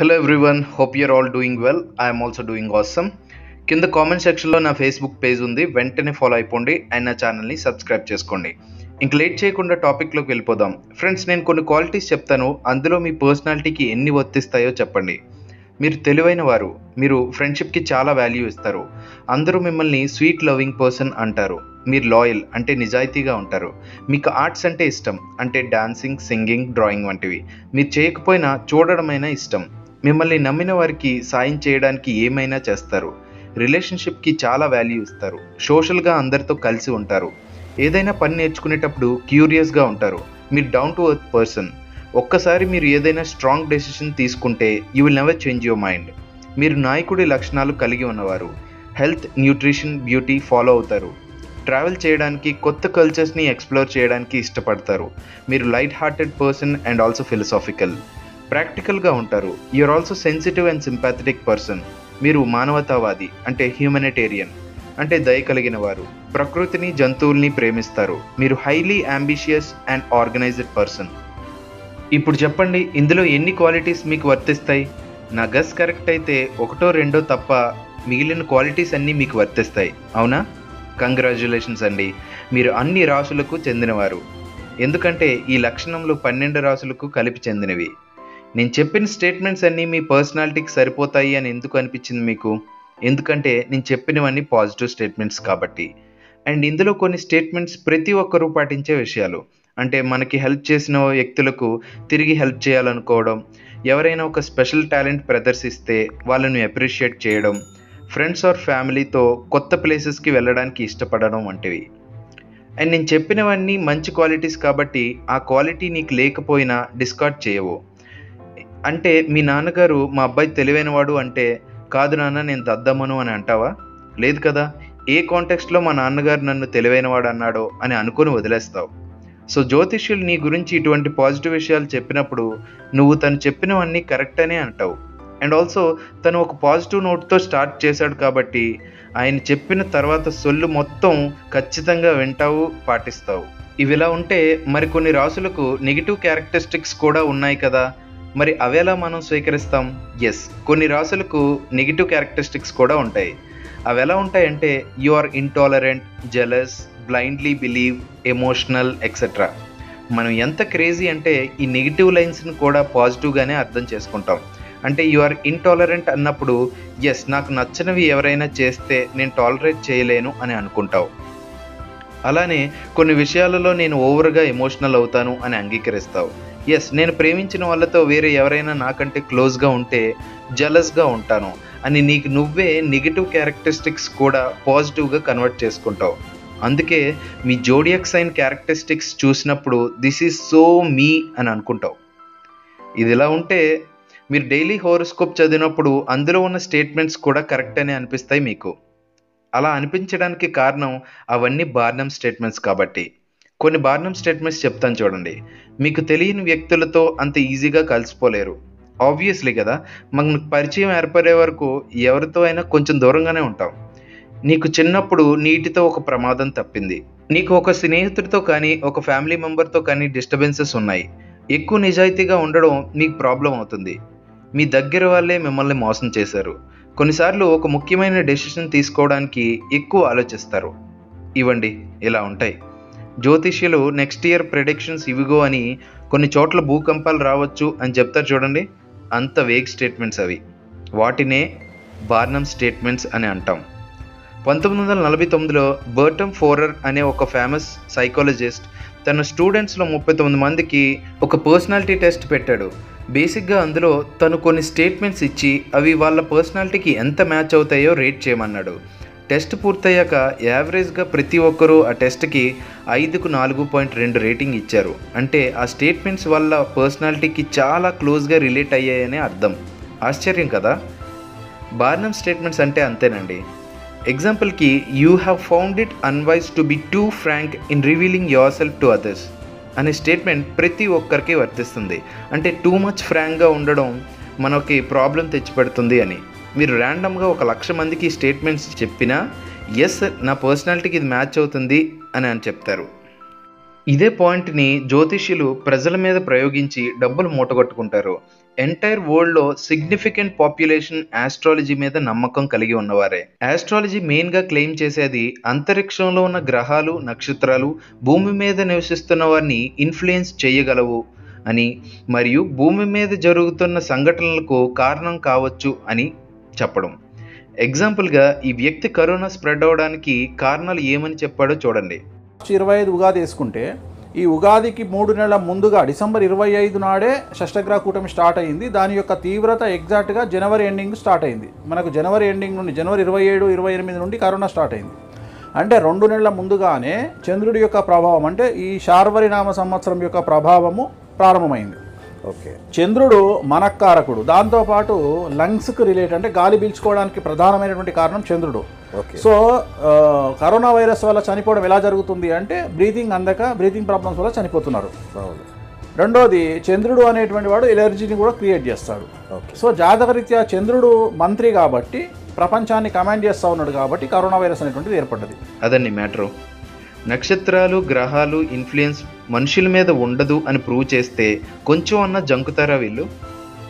Hello everyone hope you're all doing well I'm also doing awesome కింద comment సెక్షన్లో నా Facebook page ఉంది. వెంటనే ఫాలో అయిపోండి అండ్ నా ఛానల్ని సబ్స్క్రైబ్ చేసుకోండి. ఇంక లేట్ చేయకుండా టాపిక్లోకి వెళ్ళిపోదాం. ఫ్రెండ్స్ నేను కొన్ని క్వాలిటీస్ చెప్తాను. అందులో మీ పర్సనాలిటీకి ఎన్ని వర్తిస్తాయో చెప్పండి. మీరు తెలివైన వారు. మీరు ఫ్రెండ్షిప్కి చాలా వాల్యూ ఇస్తారు. అందరూ మిమ్మల్ని స్వీట్ లవింగ్ పర్సన్ అంటారు. మీరు లాయల్ అంటే నిజాయితీగా ఉంటారు. మీకు ఆర్ట్స్ అంటే ఇష్టం. అంటే డాన్సింగ్ సింగింగ్ డ్రాయింగ్ వంటివి. మీరు చేయకపోయినా చూడడమైనా ఇష్టం. మిమ్మల్ని నమ్మిన వారికి సాయం చేయడానికి ఏమైనా చేస్తారు. రిలేషన్షిప్కి చాలా వాల్యూ ఇస్తారు. సోషల్గా అందరితో కలిసి ఉంటారు. ఏదైనా పని నేర్చుకునేటప్పుడు క్యూరియస్గా ఉంటారు. మీరు డౌన్ టు ఎర్త్ పర్సన్. ఒక్కసారి మీరు ఏదైనా స్ట్రాంగ్ డెసిషన్ తీసుకుంటే you will never change your mind. మీరు నాయకుడి లక్షణాలు కలిగి ఉన్నవారు. హెల్త్ న్యూట్రిషన్ బ్యూటీ ఫాలో అవుతారు. ట్రావెల్ చేయడానికి కొత్త కల్చర్స్ని ఎక్స్ప్లోర్ చేయడానికి ఇష్టపడతారు. మీరు light hearted person and also philosophical. ప్రాక్టికల్గా ఉంటారు. You're also sensitive and sympathetic person మీరు మానవతావాది అంటే హ్యూమనిటేరియన్ అంటే దయ కలిగిన వారు. ప్రకృతిని జంతువుల్ని ప్రేమిస్తారు. మీరు highly ambitious and organised person ఇప్పుడు చెప్పండి ఇందులో ఎన్ని క్వాలిటీస్ మీకు వర్తిస్తాయి? నా గస్ కరెక్ట్ అయితే ఒకటో రెండో తప్ప మిగిలిన క్వాలిటీస్ అన్నీ మీకు వర్తిస్తాయి. అవునా? కంగ్రాచులేషన్స్ అండి. మీరు అన్ని రాసులకు చెందినవారు. ఎందుకంటే ఈ లక్షణంలో పన్నెండు రాసులకు కలిపి చెందినవి. నేను చెప్పిన స్టేట్మెంట్స్ అన్నీ మీ పర్సనాలిటీకి సరిపోతాయి అని ఎందుకు అనిపించింది మీకు? ఎందుకంటే నేను చెప్పినవన్నీ పాజిటివ్ స్టేట్మెంట్స్ కాబట్టి. అండ్ ఇందులో కొన్ని స్టేట్మెంట్స్ ప్రతి ఒక్కరూ పాటించే విషయాలు. అంటే మనకి హెల్ప్ చేసిన వ్యక్తులకు తిరిగి హెల్ప్ చేయాలనుకోవడం ఎవరైనా ఒక స్పెషల్ టాలెంట్ ప్రదర్శిస్తే వాళ్ళని అప్రిషియేట్ చేయడం ఫ్రెండ్స్ ఆర్ ఫ్యామిలీతో కొత్త ప్లేసెస్కి వెళ్ళడానికి ఇష్టపడడం వంటివి. అండ్ నేను చెప్పినవన్నీ మంచి క్వాలిటీస్ కాబట్టి ఆ క్వాలిటీ నీకు లేకపోయినా డిస్కార్డ్ చేయవు. అంటే మీ నాన్నగారు మా అబ్బాయి తెలివైనవాడు అంటే కాదు నాన్న నేను దద్దమ్మను అని అంటావా? లేదు కదా. ఏ కాంటెక్స్ట్లో మా నాన్నగారు నన్ను తెలివైనవాడు అన్నాడో అని అనుకుని వదిలేస్తావు. సో జ్యోతిష్యులు నీ గురించి ఇటువంటి పాజిటివ్ విషయాలు చెప్పినప్పుడు నువ్వు తను చెప్పినవన్నీ కరెక్ట్ అనే అంటావు. అండ్ ఆల్సో తను ఒక పాజిటివ్ నోట్తో స్టార్ట్ చేశాడు కాబట్టి ఆయన చెప్పిన తర్వాత సొల్లు మొత్తం ఖచ్చితంగా వింటావు పాటిస్తావు. ఇవి ఇలా ఉంటే మరికొన్ని రాసులకు నెగిటివ్ క్యారెక్టరిస్టిక్స్ కూడా ఉన్నాయి కదా. మరి అవేలా మనం స్వీకరిస్తాం? ఎస్ కొన్ని రాసులకు నెగిటివ్ క్యారెక్టరిస్టిక్స్ కూడా ఉంటాయి. అవి ఎలా ఉంటాయంటే you are intolerant jealous blindly believe emotional etcetera మనం ఎంత క్రేజీ అంటే ఈ నెగిటివ్ లైన్స్ని కూడా పాజిటివ్గానే అర్థం చేసుకుంటాం. అంటే యు ఆర్ ఇంటాలరెంట్ అన్నప్పుడు ఎస్ నాకు నచ్చనివి ఎవరైనా చేస్తే నేను టాలరేట్ చేయలేను అని అనుకుంటావు. అలానే కొన్ని విషయాలలో నేను ఓవర్గా ఎమోషనల్ అవుతాను అని అంగీకరిస్తావు. ఎస్ నేను ప్రేమించిన వాళ్ళతో వేరే ఎవరైనా నాకంటే క్లోజ్గా ఉంటే జలస్గా ఉంటాను. అని నీకు నువ్వే నెగిటివ్ క్యారెక్టరిస్టిక్స్ కూడా పాజిటివ్గా కన్వర్ట్ చేసుకుంటావు. అందుకే మీ జోడియక్ సైన్ క్యారెక్టరిస్టిక్స్ చూసినప్పుడు దిస్ ఈజ్ సో మీ అని అనుకుంటావు. ఇది ఇలా ఉంటే మీరు డైలీ హోరోస్కోప్ చదివినప్పుడు అందులో ఉన్న స్టేట్మెంట్స్ కూడా కరెక్ట్ అని అనిపిస్తాయి మీకు. అలా అనిపించడానికి కారణం అవన్నీ బార్నమ్ స్టేట్మెంట్స్ కాబట్టి. కొన్ని బార్నమ్ స్టేట్మెంట్స్ చెప్తాను చూడండి. మీకు తెలియని వ్యక్తులతో అంత ఈజీగా కలిసిపోలేరు. ఆబ్వియస్లీ కదా మనకు పరిచయం ఏర్పడే వరకు ఎవరితో అయినా కొంచెం దూరంగానే ఉంటాం. నీకు చిన్నప్పుడు నీటితో ఒక ప్రమాదం తప్పింది. నీకు ఒక స్నేహితుడితో కానీ ఒక ఫ్యామిలీ మెంబర్తో కానీ డిస్టర్బెన్సెస్ ఉన్నాయి. ఎక్కువ నిజాయితీగా ఉండడం మీకు ప్రాబ్లం అవుతుంది. మీ దగ్గర వాళ్ళే మిమ్మల్ని మోసం చేశారు. కొన్నిసార్లు ఒక ముఖ్యమైన డెసిషన్ తీసుకోవడానికి ఎక్కువ ఆలోచిస్తారు. ఇవ్వండి ఇలా ఉంటాయి. జ్యోతిష్యులు నెక్స్ట్ ఇయర్ ప్రెడిక్షన్స్ ఇవిగో అని కొన్ని చోట్ల భూకంపాలు రావచ్చు అని చెప్తారు చూడండి. అంత వేగ్ స్టేట్మెంట్స్ అవి. వాటినే బార్నమ్ స్టేట్మెంట్స్ అని అంటాం. పంతొమ్మిది వందల నలభై తొమ్మిదిలో బర్టమ్ ఫోరర్ అనే ఒక ఫేమస్ సైకాలజిస్ట్ తన స్టూడెంట్స్లో ముప్పై తొమ్మిది మందికి ఒక పర్సనాలిటీ టెస్ట్ పెట్టాడు. బేసిక్గా అందులో తను కొన్ని స్టేట్మెంట్స్ ఇచ్చి అవి వాళ్ళ పర్సనాలిటీకి ఎంత మ్యాచ్ అవుతాయో రేట్ చేయమన్నాడు. టెస్ట్ పూర్తయ్యాక యావరేజ్గా ప్రతి ఒక్కరూ ఆ టెస్ట్కి ఐదుకు నాలుగు పాయింట్ రెండు రేటింగ్ ఇచ్చారు. అంటే ఆ స్టేట్మెంట్స్ వల్ల పర్సనాలిటీకి చాలా క్లోజ్గా రిలేట్ అయ్యాయనే అర్థం. ఆశ్చర్యం కదా? బార్నమ్ స్టేట్మెంట్స్ అంటే అంతేనండి. ఎగ్జాంపుల్కి you have found it unwise to be too frank in revealing yourself to others అనే స్టేట్మెంట్ ప్రతి ఒక్కరికి వర్తిస్తుంది. అంటే టూ మచ్ ఫ్రాంక్గా ఉండడం మనకి ప్రాబ్లం తెచ్చిపెడుతుంది అని. మీరు ర్యాండమ్గా ఒక లక్ష మందికి స్టేట్మెంట్స్ చెప్పినా ఎస్ నా పర్సనాలిటీకి ఇది మ్యాచ్ అవుతుంది అని అని చెప్తారు. ఇదే పాయింట్ని జ్యోతిష్యులు ప్రజల మీద ప్రయోగించి డబ్బులు మూటగొట్టుకుంటారు. ఎంటైర్ వరల్డ్లో సిగ్నిఫికెంట్ పాపులేషన్ ఆస్ట్రాలజీ మీద నమ్మకం కలిగి ఉన్నవారే. ఆస్ట్రాలజీ మెయిన్గా క్లెయిమ్ చేసేది అంతరిక్షంలో ఉన్న గ్రహాలు నక్షత్రాలు భూమి మీద నివసిస్తున్న వారిని ఇన్ఫ్లుయెన్స్ చేయగలవు అని మరియు భూమి మీద జరుగుతున్న సంఘటనలకు కారణం కావచ్చు అని చెప్పడం. ఎగ్జాంపుల్గా ఈ వ్యక్తి కరోనా స్ప్రెడ్ అవడానికి కారణాలు ఏమని చెప్పాడో చూడండి. ఇరవై ఐదు ఉగాది వేసుకుంటే ఈ ఉగాదికి మూడు నెలల ముందుగా డిసెంబర్ ఇరవై ఐదు నాడే షష్టగ్రహ కూటమి స్టార్ట్ అయింది. దాని యొక్క తీవ్రత ఎగ్జాక్ట్గా జనవరి ఎండింగ్ స్టార్ట్ అయింది. మనకు జనవరి ఎండింగ్ నుండి జనవరి ఇరవై ఏడు ఇరవై ఎనిమిది నుండి కరోనా స్టార్ట్ అయింది. అంటే రెండు నెలల ముందుగానే చంద్రుడి యొక్క ప్రభావం అంటే ఈ శార్వరి నామ సంవత్సరం యొక్క ప్రభావము ప్రారంభమైంది. ఓకే. చంద్రుడు మనక్కారకుడు దాంతోపాటు లంగ్స్కి రిలేట్ అంటే గాలి పీల్చుకోవడానికి ప్రధానమైనటువంటి కారణం చంద్రుడు. ఓకే. సో కరోనా వైరస్ వల్ల చనిపోవడం ఎలా జరుగుతుంది అంటే బ్రీతింగ్ అందక బ్రీతింగ్ ప్రాబ్లమ్స్ వల్ల చనిపోతున్నారు. రెండోది చంద్రుడు అనేటువంటి వాడు ఎలర్జీని కూడా క్రియేట్ చేస్తాడు. ఓకే. సో జాతకరీత్యా చంద్రుడు మంత్రి కాబట్టి ప్రపంచాన్ని కమాండ్ చేస్తూ ఉన్నాడు కాబట్టి కరోనా వైరస్ అనేటువంటిది ఏర్పడ్డది. అదండి మ్యాటరు. నక్షత్రాలు గ్రహాలు ఇన్ఫ్లుయెన్స్ మనుషుల మీద ఉండదు అని ప్రూవ్ చేస్తే కొంచెం అన్న జంకుతారా వీళ్ళు?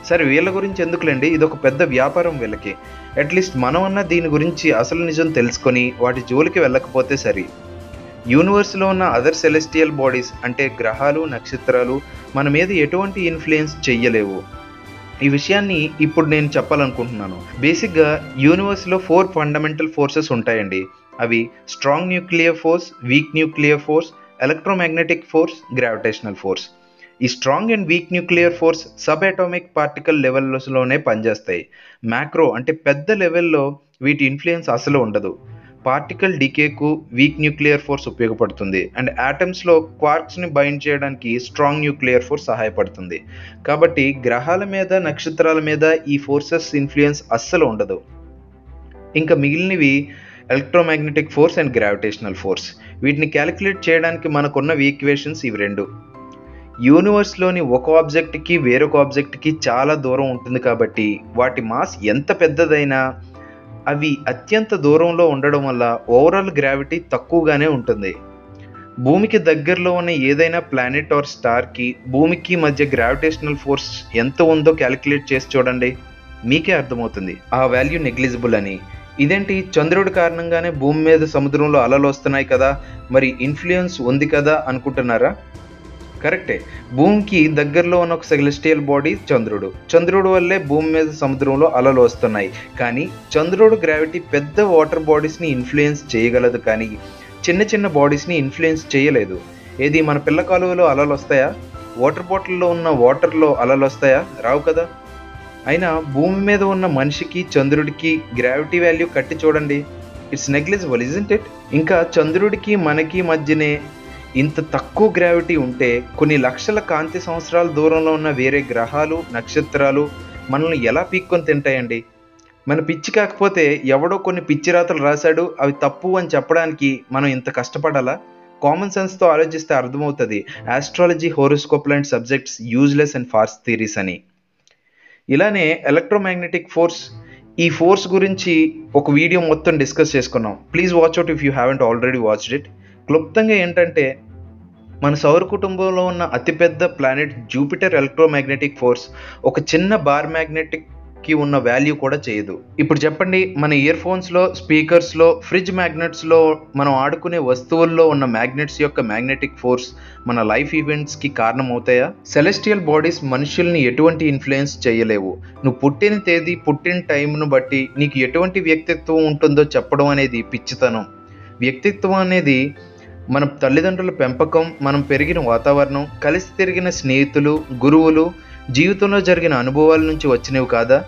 సరే వీళ్ళ గురించి ఎందుకులేండి? ఇది ఒక పెద్ద వ్యాపారం వీళ్ళకి. అట్లీస్ట్ మనం అన్న దీని గురించి అసలు నిజం తెలుసుకొని వాటి జోలికి వెళ్ళకపోతే సరి. యూనివర్స్లో ఉన్న అదర్ సెలెస్టియల్ బాడీస్ అంటే గ్రహాలు నక్షత్రాలు మన మీద ఎటువంటి ఇన్ఫ్లుయెన్స్ చెయ్యలేవు. ఈ విషయాన్ని ఇప్పుడు నేను చెప్పాలనుకుంటున్నాను. బేసిక్గా యూనివర్స్లో ఫోర్ ఫండమెంటల్ ఫోర్సెస్ ఉంటాయండి. అవి strong nuclear force weak nuclear force electromagnetic force gravitational force ఈ strong and weak nuclear force subatomic particle లెవెల్స్లోనే పనిచేస్తాయి. మ్యాక్రో అంటే పెద్ద లెవెల్లో వీటి ఇన్ఫ్లుయెన్స్ అసలు ఉండదు. పార్టికల్ డికేకు వీక్ న్యూక్లియర్ ఫోర్స్ ఉపయోగపడుతుంది. అండ్ ఆటమ్స్లో క్వార్క్స్ని బైండ్ చేయడానికి స్ట్రాంగ్ న్యూక్లియర్ ఫోర్స్ సహాయపడుతుంది. కాబట్టి గ్రహాల మీద నక్షత్రాల మీద ఈ ఫోర్సెస్ ఇన్ఫ్లుయెన్స్ అస్సలు ఉండదు. ఇంకా మిగిలినవి electromagnetic force and gravitational force. వీటిని క్యాలిక్యులేట్ చేయడానికి మనకున్న ఈక్వేషన్స్ ఇవి రెండు. యూనివర్స్లోని ఒక ఆబ్జెక్ట్కి వేరొక ఆబ్జెక్ట్కి చాలా దూరం ఉంటుంది కాబట్టి వాటి మాస్ ఎంత పెద్దదైనా అవి అత్యంత దూరంలో ఉండడం వల్ల ఓవరాల్ గ్రావిటీ తక్కువగానే ఉంటుంది. భూమికి దగ్గరలో ఉన్న ఏదైనా ప్లానెట్ ఆర్ స్టార్కి భూమికి మధ్య గ్రావిటేషనల్ ఫోర్స్ ఎంత ఉందో క్యాలిక్యులేట్ చేసి చూడండి. మీకే అర్థమవుతుంది. ఆ వాల్యూ నెగ్లిజిబుల్ అని. ఇదేంటి? చంద్రుడి కారణంగానే భూమి మీద సముద్రంలో అలలు వస్తున్నాయి కదా మరి ఇన్ఫ్లుయెన్స్ ఉంది కదా అనుకుంటున్నారా? కరెక్టే. భూమికి దగ్గరలో ఉన్న ఒక సెలెస్టియల్ బాడీ చంద్రుడు. చంద్రుడు వల్లే భూమి మీద సముద్రంలో అలలు వస్తున్నాయి. కానీ చంద్రుడు గ్రావిటీ పెద్ద వాటర్ బాడీస్ని ఇన్ఫ్లుయెన్స్ చేయగలదు కానీ చిన్న చిన్న బాడీస్ని ఇన్ఫ్లుయెన్స్ చేయలేదు. ఏది మన పిల్ల కాలువలో అలలు వస్తాయా? వాటర్ బాటిల్లో ఉన్న వాటర్లో అలలు వస్తాయా? రావు కదా. అయినా భూమి మీద ఉన్న మనిషికి చంద్రుడికి గ్రావిటీ వాల్యూ కట్టి చూడండి. ఇట్స్ నెగ్లిజిబుల్ ఇజెంట్ ఇట్ ఇంకా చంద్రుడికి మనకి మధ్యనే ఇంత తక్కువ గ్రావిటీ ఉంటే కొన్ని లక్షల కాంతి సంవత్సరాల దూరంలో ఉన్న వేరే గ్రహాలు నక్షత్రాలు మనల్ని ఎలా పీక్కొని తింటాయండి? మన పిచ్చి కాకపోతే ఎవడో కొన్ని పిచ్చి రాతలు రాశాడు అవి తప్పు అని చెప్పడానికి మనం ఇంత కష్టపడాలా? కామన్ సెన్స్తో ఆలోచిస్తే అర్థమవుతుంది. ఆస్ట్రాలజీ హోరోస్కోప్ లాంటి subjects useless and fast theories అని. ఇలానే ఎలక్ట్రోమాగ్నెటిక్ ఫోర్స్ ఈ ఫోర్స్ గురించి ఒక వీడియో మొత్తం డిస్కస్ చేసుకున్నాం. Please watch out if you haven't already watched it క్లుప్తంగా ఏంటంటే మన సౌర కుటుంబంలో ఉన్న అతిపెద్ద ప్లానెట్ జూపిటర్ ఎలక్ట్రోమాగ్నెటిక్ ఫోర్స్ ఒక చిన్న బార్ మ్యాగ్నెటిక్ కి ఉన్న వాల్యూ కూడా చేయదు. ఇప్పుడు చెప్పండి మన ఇయర్ ఫోన్స్లో స్పీకర్స్లో ఫ్రిడ్జ్ మ్యాగ్నెట్స్లో మనం ఆడుకునే వస్తువుల్లో ఉన్న మ్యాగ్నెట్స్ యొక్క మ్యాగ్నెటిక్ ఫోర్స్ మన లైఫ్ ఈవెంట్స్కి కారణం అవుతాయా సెలెస్టియల్ బాడీస్ మనుషుల్ని ఎటువంటి ఇన్ఫ్లుయెన్స్ చేయలేవు. నువ్వు పుట్టిన తేదీ పుట్టిన టైంను బట్టి నీకు ఎటువంటి వ్యక్తిత్వం ఉంటుందో చెప్పడం అనేది పిచ్చితనం. వ్యక్తిత్వం అనేది మన తల్లిదండ్రుల పెంపకం మనం పెరిగిన వాతావరణం కలిసి తిరిగిన స్నేహితులు గురువులు జీవితంలో జరిగిన అనుభవాల నుంచి వచ్చినవి కాదా?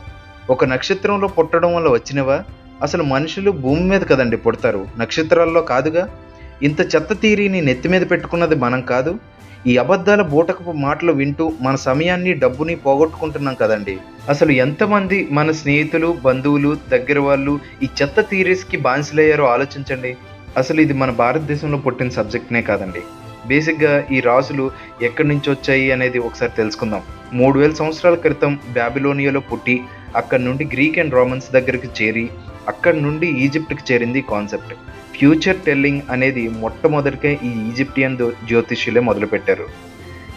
ఒక నక్షత్రంలో పుట్టడం వల్ల వచ్చినవా? అసలు మనుషులు భూమి మీద కదండి పుడతారు. నక్షత్రాల్లో కాదుగా? ఇంత చెత్త తీరిని నెత్తి మీద పెట్టుకున్నది మనం కాదు. ఈ అబద్ధాల బూటకపు మాటలు వింటూ మన సమయాన్ని డబ్బుని పోగొట్టుకుంటున్నాం కదండి. అసలు ఎంతమంది మన స్నేహితులు బంధువులు దగ్గర వాళ్ళు ఈ చెత్త థీరీస్కి బానిసలయ్యారో ఆలోచించండి. అసలు ఇది మన భారతదేశంలో పుట్టిన సబ్జెక్ట్నే కాదండి. బేసిక్గా ఈ రాసులు ఎక్కడి నుంచి వచ్చాయి అనేది ఒకసారి తెలుసుకుందాం. మూడు వేల సంవత్సరాల క్రితం బ్యాబిలోనియాలో పుట్టి అక్కడి నుండి గ్రీక్ అండ్ రోమన్స్ దగ్గరికి చేరి అక్కడి నుండి ఈజిప్ట్కి చేరింది కాన్సెప్ట్. ఫ్యూచర్ టెల్లింగ్ అనేది మొట్టమొదటిగా ఈ ఈజిప్టియన్ జ్యోతిష్యులే మొదలుపెట్టారు.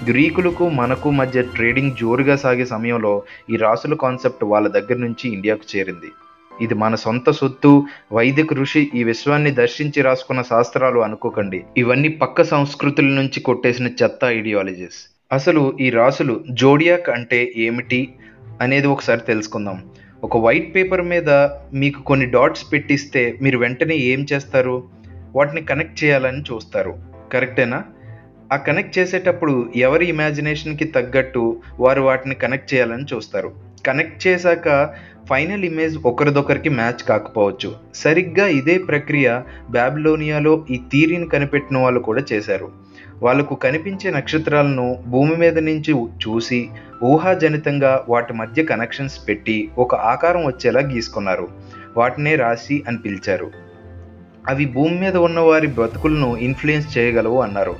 గ్రీకులకు మనకు మధ్య ట్రేడింగ్ జోరుగా సాగే సమయంలో ఈ రాసుల కాన్సెప్ట్ వాళ్ళ దగ్గర నుంచి ఇండియాకు చేరింది. ఇది మన సొంత సొత్తు. వైదిక ఋషి ఈ విశ్వాన్ని దర్శించి రాసుకున్న శాస్త్రాలు అనుకోకండి. ఇవన్నీ పక్క సంస్కృతుల నుంచి కొట్టేసిన చెత్త ఐడియాలజీస్ అసలు ఈ రాసులు జోడియాక్ అంటే ఏమిటి అనేది ఒకసారి తెలుసుకుందాం. ఒక వైట్ పేపర్ మీద మీకు కొన్ని డాట్స్ పెట్టిస్తే మీరు వెంటనే ఏం చేస్తారు? వాటిని కనెక్ట్ చేయాలని చూస్తారు. కరెక్టేనా ఆ కనెక్ట్ చేసేటప్పుడు ఎవరి ఇమాజినేషన్కి తగ్గట్టు వారు వాటిని కనెక్ట్ చేయాలని చూస్తారు. కనెక్ట్ చేశాక ఫైనల్ ఇమేజ్ ఒకరిదొకరికి మ్యాచ్ కాకపోవచ్చు. సరిగ్గా ఇదే ప్రక్రియ బ్యాబిలోనియాలో ఈ థీరీని కనిపెట్టిన వాళ్ళు కూడా చేశారు. వాళ్ళకు కనిపించే నక్షత్రాలను భూమి మీద నుంచి చూసి ఊహాజనితంగా వాటి మధ్య కనెక్షన్స్ పెట్టి ఒక ఆకారం వచ్చేలా గీసుకున్నారు. వాటినే రాశి అని పిలిచారు. అవి భూమి మీద ఉన్న వారి బ్రతుకులను ఇన్ఫ్లుయెన్స్ చేయగలవు అన్నారు.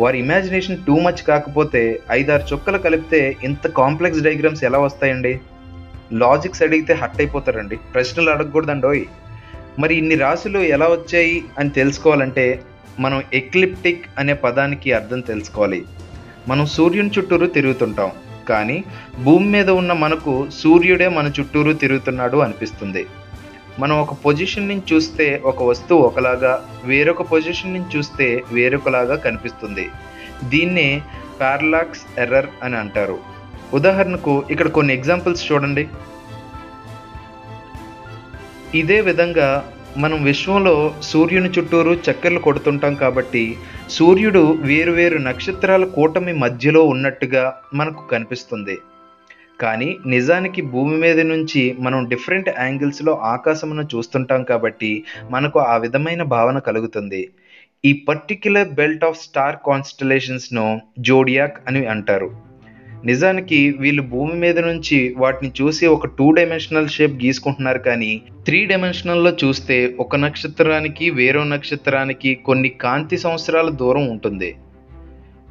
వారి ఇమాజినేషన్ టూ మచ్ కాకపోతే ఐదారు చుక్కలు కలిపితే ఇంత కాంప్లెక్స్ డయాగ్రామ్స్ ఎలా వస్తాయండి? లాజిక్స్ అడిగితే హట్ అయిపోతారండి. ప్రశ్నలు అడగకూడదండోయ్. మరి ఇన్ని రాశులు ఎలా వచ్చాయి అని తెలుసుకోవాలంటే మనం ఎక్లిప్టిక్ అనే పదానికి అర్థం తెలుసుకోవాలి. మనం సూర్యుని చుట్టూరు తిరుగుతుంటాం. కానీ భూమి మీద ఉన్న మనకు సూర్యుడే మన చుట్టూరు తిరుగుతున్నాడు అనిపిస్తుంది. మనం ఒక పొజిషన్ నుంచి చూస్తే ఒక వస్తువు ఒకలాగా వేరొక పొజిషన్ నుంచి చూస్తే వేరొకలాగా కనిపిస్తుంది. దీన్నే పారలాక్స్ ఎర్రర్ అని అంటారు. ఉదాహరణకు ఇక్కడ కొన్ని ఎగ్జాంపుల్స్ చూడండి. ఇదే విధంగా మనం విశ్వంలో సూర్యుని చుట్టూరు చక్కెర్లు కొడుతుంటాం కాబట్టి సూర్యుడు వేరువేరు నక్షత్రాల కూటమి మధ్యలో ఉన్నట్టుగా మనకు కనిపిస్తుంది. కానీ నిజానికి భూమి మీద నుంచి మనం డిఫరెంట్ యాంగిల్స్లో ఆకాశమును చూస్తుంటాం కాబట్టి మనకు ఆ విధమైన భావన కలుగుతుంది. ఈ పర్టిక్యులర్ బెల్ట్ ఆఫ్ స్టార్ కాన్స్టలేషన్స్ను జోడియాక్ అని అంటారు. నిజానికి వీళ్ళు భూమి మీద నుంచి వాటిని చూసి ఒక టూ డైమెన్షనల్ షేప్ గీసుకుంటున్నారు కానీ త్రీ డైమెన్షనల్లో చూస్తే ఒక నక్షత్రానికి వేరో నక్షత్రానికి కొన్ని కాంతి సంవత్సరాల దూరం ఉంటుంది.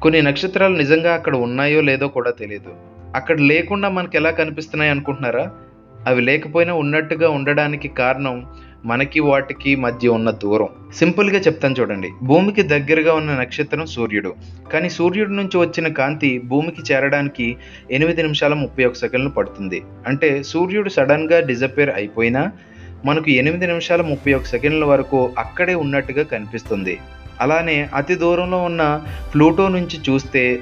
కొన్ని నక్షత్రాలు నిజంగా అక్కడ ఉన్నాయో లేదో కూడా తెలియదు. అక్కడ లేకుండా మనకి ఎలా కనిపిస్తున్నాయి అనుకుంటున్నారా? అవి లేకపోయినా ఉన్నట్టుగా ఉండడానికి కారణం మనకి వాటికి మధ్య ఉన్న దూరం. సింపుల్గా చెప్తాను చూడండి. భూమికి దగ్గరగా ఉన్న నక్షత్రం సూర్యుడు. కానీ సూర్యుడి నుంచి వచ్చిన కాంతి భూమికి చేరడానికి ఎనిమిది నిమిషాల ముప్పై ఒక సెకండ్లు పడుతుంది. అంటే సూర్యుడు సడన్గా డిజపేర్ అయిపోయినా మనకు ఎనిమిది నిమిషాల ముప్పై ఒక సెకండ్ల వరకు అక్కడే ఉన్నట్టుగా కనిపిస్తుంది. అలానే అతి దూరంలో ఉన్న ప్లూటో నుంచి చూస్తే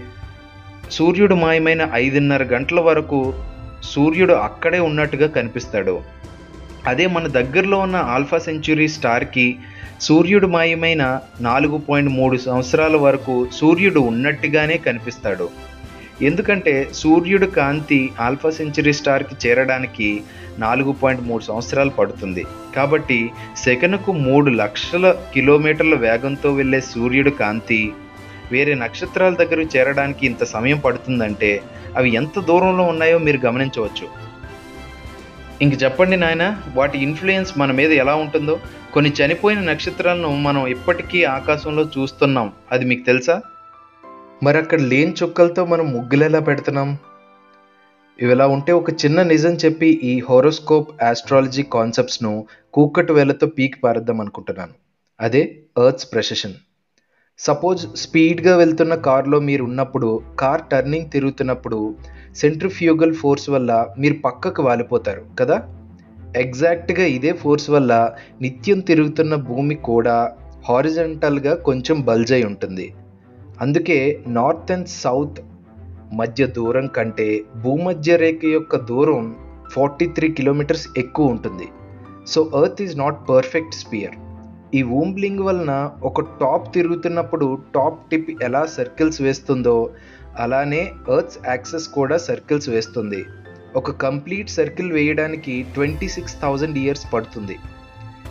సూర్యుడు మాయమైన ఐదున్నర గంటల వరకు సూర్యుడు అక్కడే ఉన్నట్టుగా కనిపిస్తాడు. అదే మన దగ్గరలో ఉన్న ఆల్ఫా సెంచురీ స్టార్కి సూర్యుడు మాయమైన నాలుగు పాయింట్ మూడు సంవత్సరాల వరకు సూర్యుడు ఉన్నట్టుగానే కనిపిస్తాడు. ఎందుకంటే సూర్యుడు కాంతి ఆల్ఫా సెంచురీ స్టార్కి చేరడానికి నాలుగు పాయింట్ మూడు సంవత్సరాలు పడుతుంది. కాబట్టి సెకనుకు మూడు లక్షల కిలోమీటర్ల వేగంతో వెళ్ళే సూర్యుడు కాంతి వేరే నక్షత్రాల దగ్గర చేరడానికి ఇంత సమయం పడుతుందంటే అవి ఎంత దూరంలో ఉన్నాయో మీరు గమనించవచ్చు. ఇంక చెప్పండి నాయన వాటి ఇన్ఫ్లుయెన్స్ మన మీద ఎలా ఉంటుందో? కొన్ని చనిపోయిన నక్షత్రాలను మనం ఇప్పటికీ ఆకాశంలో చూస్తున్నాం. అది మీకు తెలుసా? మరి అక్కడ లేని చుక్కలతో మనం ముగ్గులు ఎలా పెడుతున్నాం? ఇవిలా ఉంటే ఒక చిన్న నిజం చెప్పి ఈ హోరోస్కోప్ ఆస్ట్రాలజీ కాన్సెప్ట్స్ను కూక్కటి వేలతో పీకి పారద్దాం అనుకుంటున్నాను. అదే ఎర్త్స్ ప్రెసెషన్. సపోజ్ స్పీడ్గా వెళ్తున్న కార్లో మీరు ఉన్నప్పుడు కార్ టర్నింగ్ తిరుగుతున్నప్పుడు సెంట్రిఫ్యూగల్ ఫోర్స్ వల్ల మీరు పక్కకు వాలిపోతారు కదా? ఎగ్జాక్ట్గా ఇదే ఫోర్స్ వల్ల నిత్యం తిరుగుతున్న భూమి కూడా హారిజంటల్గా కొంచెం బల్జ్ అయి ఉంటుంది. అందుకే నార్త్ అండ్ సౌత్ మధ్య దూరం కంటే భూమధ్య రేఖ యొక్క దూరం ఫార్టీ త్రీ కిలోమీటర్స్ ఎక్కువ ఉంటుంది. So earth is not perfect sphere. ఈ వూంబ్లింగ్ వలన ఒక టాప్ తిరుగుతున్నప్పుడు టాప్ టిప్ ఎలా సర్కిల్స్ వేస్తుందో అలానే ఎర్త్స్ యాక్సెస్ కూడా సర్కిల్స్ వేస్తుంది. ఒక కంప్లీట్ సర్కిల్ వేయడానికి ట్వంటీ సిక్స్ థౌజండ్ ఇయర్స్ పడుతుంది.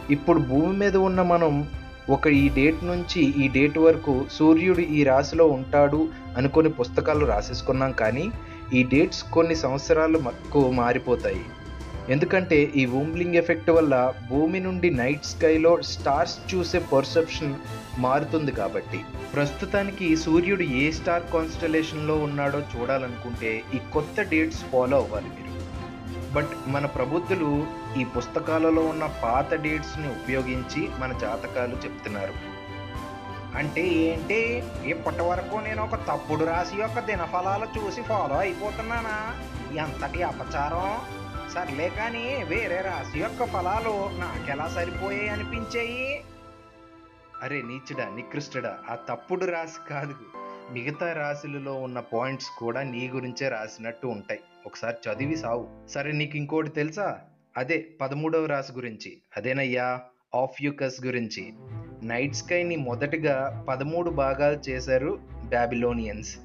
ఇప్పుడు భూమి మీద ఉన్న మనం ఒక ఈ డేట్ నుంచి ఈ డేట్ వరకు సూర్యుడు ఈ రాశిలో ఉంటాడు అనుకొని పుస్తకాలు రాసేసుకున్నాం కానీ ఈ డేట్స్ కొన్ని సంవత్సరాలు సంవత్సరాలకు మారిపోతాయి. ఎందుకంటే ఈ వూమ్లింగ్ ఎఫెక్ట్ వల్ల భూమి నుండి నైట్ స్కైలో స్టార్స్ చూసే పర్సెప్షన్ మారుతుంది కాబట్టి. ప్రస్తుతానికి సూర్యుడు ఏ స్టార్ కాన్స్టలేషన్లో ఉన్నాడో చూడాలనుకుంటే ఈ కొత్త డేట్స్ ఫాలో అవ్వాలి మీరు. బట్ మన ప్రబుద్ధులు ఈ పుస్తకాలలో ఉన్న పాత డేట్స్ని ఉపయోగించి మన జాతకాలు చెప్తున్నారు. అంటే ఏంటి? ఇప్పటి వరకు నేను ఒక తప్పుడు రాశి యొక్క దినఫలాలు చూసి ఫాలో అయిపోతున్నానా? ఎంతటి అపచారం? సర్లే కానీ వేరే రాశి యొక్క ఫలాలు నాకెలా సరిపోయాయి అనిపించాయి? అరే నీచుడా నికృష్టుడా ఆ తప్పుడు రాశి కాదు. మిగతా రాశులలో ఉన్న పాయింట్స్ కూడా నీ గురించే రాసినట్టు ఉంటాయి. ఒకసారి చదివి సావు. సరే నీకు ఇంకోటి తెలుసా? అదే పదమూడవ రాశి గురించి. అదేనయ్యా? ఆఫ్యూకస్ గురించి. నైట్ స్కైని మొదటగా పదమూడు భాగాలు చేశారు బ్యాబిలోనియన్స్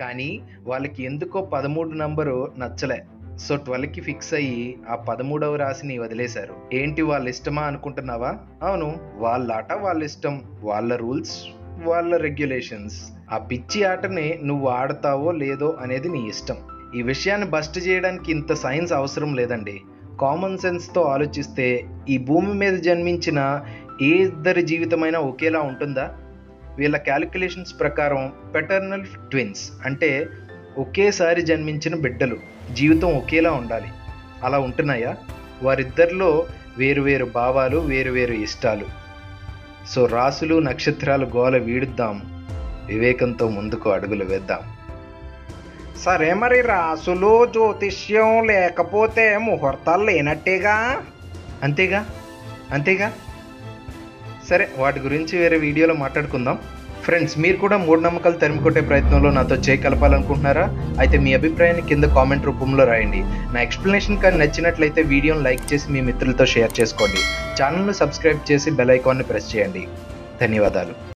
కానీ వాళ్ళకి ఎందుకో పదమూడు నంబరు నచ్చలే. సో ట్వెల్వ్కి ఫిక్స్ అయ్యి ఆ పదమూడవ రాశిని వదిలేశారు. ఏంటి వాళ్ళ ఇష్టమా అనుకుంటున్నావా? అవును వాళ్ళ ఆట వాళ్ళ ఇష్టం. వాళ్ళ రూల్స్ వాళ్ళ రెగ్యులేషన్స్. ఆ పిచ్చి ఆటని నువ్వు ఆడతావో లేదో అనేది నీ ఇష్టం. ఈ విషయాన్ని బస్ట్ చేయడానికి ఇంత సైన్స్ అవసరం లేదండి. కామన్ సెన్స్తో ఆలోచిస్తే ఈ భూమి మీద జన్మించిన ఏ ఇద్దరి జీవితమైనా ఒకేలా ఉంటుందా? వీళ్ళ క్యాలిక్యులేషన్స్ ప్రకారం పెటర్నల్ ట్విన్స్ అంటే ఒకేసారి జన్మించిన బిడ్డలు జీవితం ఒకేలా ఉండాలి. అలా ఉంటున్నాయా? వారిద్దరిలో వేరువేరు భావాలు వేరువేరు ఇష్టాలు. సో రాసులు నక్షత్రాలు గోల వీడుద్దాం. వివేకంతో ముందుకు అడుగులు వేద్దాం. సరే మరి రాసులు జ్యోతిష్యం లేకపోతే ముహూర్తాలు లేనట్టేగా? అంతేగా? అంతేగా? సరే వాటి గురించి వేరే వీడియోలో మాట్లాడుకుందాం. ఫ్రెండ్స్ మీరు కూడా మూఢనమ్మకాలు తరిమి కొట్టే ప్రయత్నంలో నాతో చేయి కలపాలనుకుంటున్నారా అయితే మీ అభిప్రాయాన్ని కింద కామెంట్ రూపంలో రాయండి. నా ఎక్స్ప్లెనేషన్ కానీ నచ్చినట్లయితే వీడియోని లైక్ చేసి మీ మిత్రులతో షేర్ చేసుకోండి. ఛానల్ను సబ్స్క్రైబ్ చేసి బెల్ ఐకాన్ని ప్రెస్ చేయండి. ధన్యవాదాలు.